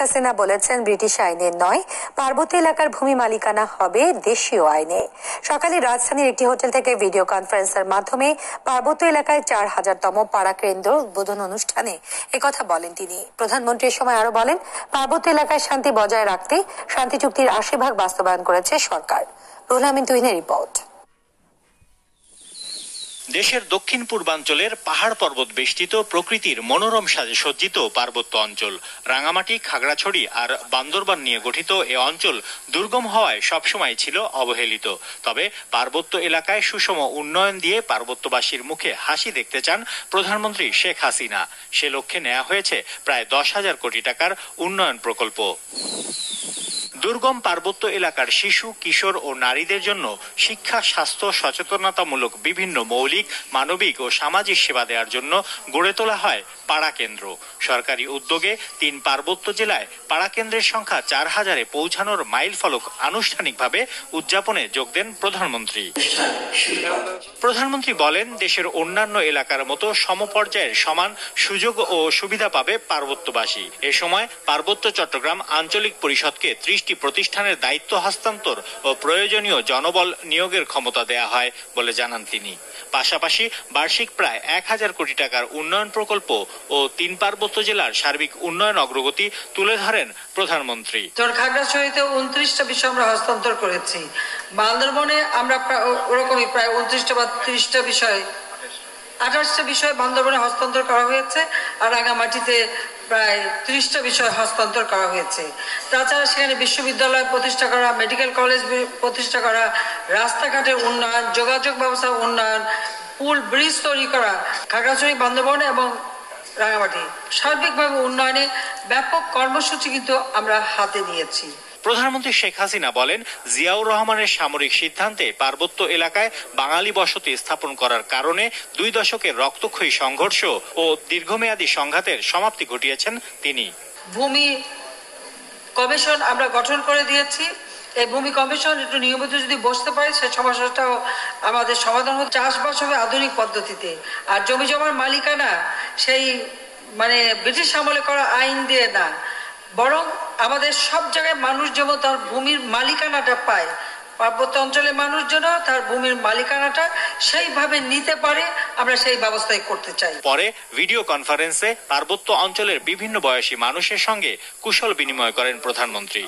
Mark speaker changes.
Speaker 1: হাসিনা বলেছেন ব্রিটিশ আইনে নয়, পার্বত্য এলাকার ভূমি মালিকানা হবে দেশীয় আইনে। সকালে রাজধানীর একটি হোটেল থেকে ভিডিও কনফারেন্সের মাধ্যমে পার্বত্য এলাকায় চার হাজারতম পাড়া কেন্দ্র উদ্বোধন অনুষ্ঠানে একথা বলেন তিনি। প্রধানমন্ত্রী সময় আরও বলেন, পার্বত্য এলাকায় শান্তি বজায় রাখতে শান্তি চুক্তির আশি ভাগ বাস্তবায়ন করেছে সরকার। রুহুল আমিন তুহিনের রিপোর্ট।
Speaker 2: দেশের দক্ষিণ পূর্বাঞ্চলের পাহাড় পর্বত বেষ্টিত প্রকৃতির মনোরম সাজে সজ্জিত পার্বত্য অঞ্চল। রাঙামাটি, খাগড়াছড়ি আর বান্দরবান নিয়ে গঠিত এ অঞ্চল দুর্গম হওয়ায় সবসময় ছিল অবহেলিত। তবে পার্বত্য এলাকায় সুষম উন্নয়ন দিয়ে পার্বত্যবাসীর মুখে হাসি দেখতে চান প্রধানমন্ত্রী শেখ হাসিনা। সে লক্ষ্যে নেওয়া হয়েছে প্রায় দশ হাজার কোটি টাকার উন্নয়ন প্রকল্প। দুর্গম পার্বত্য এলাকার শিশু, কিশোর ও নারীদের জন্য শিক্ষা, স্বাস্থ্য সচেতনতামূলক বিভিন্ন মৌলিক, মানবিক ও সামাজিক সেবা দেওয়ার জন্য গড়ে তোলা হয় পাড়া কেন্দ্র। সরকারি উদ্যোগে তিন পার্বত্য জেলায় পাড়া কেন্দ্রের সংখ্যা চার হাজারে পৌঁছানোর মাইল ফলক আনুষ্ঠানিকভাবে উদযাপনে যোগ দেন প্রধানমন্ত্রী। প্রধানমন্ত্রী বলেন, দেশের অন্যান্য এলাকার মতো সমপর্যায়ের সমান সুযোগ ও সুবিধা পাবে পার্বত্যবাসী। এ সময় পার্বত্য চট্টগ্রাম আঞ্চলিক পরিষদকে ত্রিশটি প্রতিষ্ঠানের দায়িত্ব হস্তান্তর ও প্রয়োজনীয় জনবল নিয়োগের ক্ষমতা দেয়া হয় বলে জানান তিনি। পাশাপাশি বার্ষিক প্রায় এক হাজার কোটি টাকার উন্নয়ন প্রকল্প ও তিন পার্বত্য জেলার সার্বিক উন্নয়ন অগ্রগতি তুলে ধরেন প্রধানমন্ত্রী।
Speaker 3: তোর খাগড়াছড়িতে উনত্রিশটা বিষয় আমরা হস্তান্তর করেছি। বান্দরবনে আমরা ওরকমই প্রায় উনত্রিশটা বা ত্রিশটা বিষয়, আঠাশটা বিষয় বান্দরবনে হস্তান্তর করা হয়েছে। আর রাঙামাটিতে প্রায় ত্রিশটা বিষয় হস্তান্তর করা হয়েছে। তাছাড়া সেখানে বিশ্ববিদ্যালয় প্রতিষ্ঠা করা, মেডিকেল কলেজ প্রতিষ্ঠা করা, রাস্তাঘাটের উন্নয়ন, যোগাযোগ ব্যবস্থার উন্নয়ন, পুল, ব্রিজ তৈরি করা, খাগড়াছড়ি বান্ধবন এবং রাঙামাটি। সার্বিকভাবে উন্নয়নে ব্যাপক কর্মসূচি কিন্তু আমরা হাতে নিয়েছি।
Speaker 2: প্রধানমন্ত্রী শেখ হাসিনা বলেন, জিয়াউর রহমানের সামরিক সিদ্ধান্তে পার্বত্য এলাকায় বাঙালি বসতি স্থাপন করার কারণে দুই দশকের রক্তক্ষয়ী সংঘর্ষ ও দীর্ঘমেয়াদী সংঘাতের সমাপ্তি ঘটিয়েছেন তিনি।
Speaker 3: ভূমি কমিশন আমরা গঠন করে দিয়েছি। এই ভূমি কমিশন একটু নিয়মিত যদি বসতে পারে, সে সমস্যাটাও আমাদের সমাধান হচ্ছে চাষবাস হবে আধুনিক পদ্ধতিতে। আর জমি জমার মালিকানা সেই মানে ব্রিটিশ আমলে করা আইন দিয়ে না। বরং আমাদের সব জায়গায় মানুষ যেমন তার ভূমির মালিকানাটা পায়। পার্বত্য অঞ্চলের মানুষ যেন তার ভূমির মালিকানাটা সেইভাবে নিতে পারে, আমরা সেই ব্যবস্থাই করতে চাই।
Speaker 2: পরে ভিডিও কনফারেন্সে পার্বত্য অঞ্চলের বিভিন্ন বয়সী মানুষের সঙ্গে কুশল বিনিময় করেন প্রধানমন্ত্রী।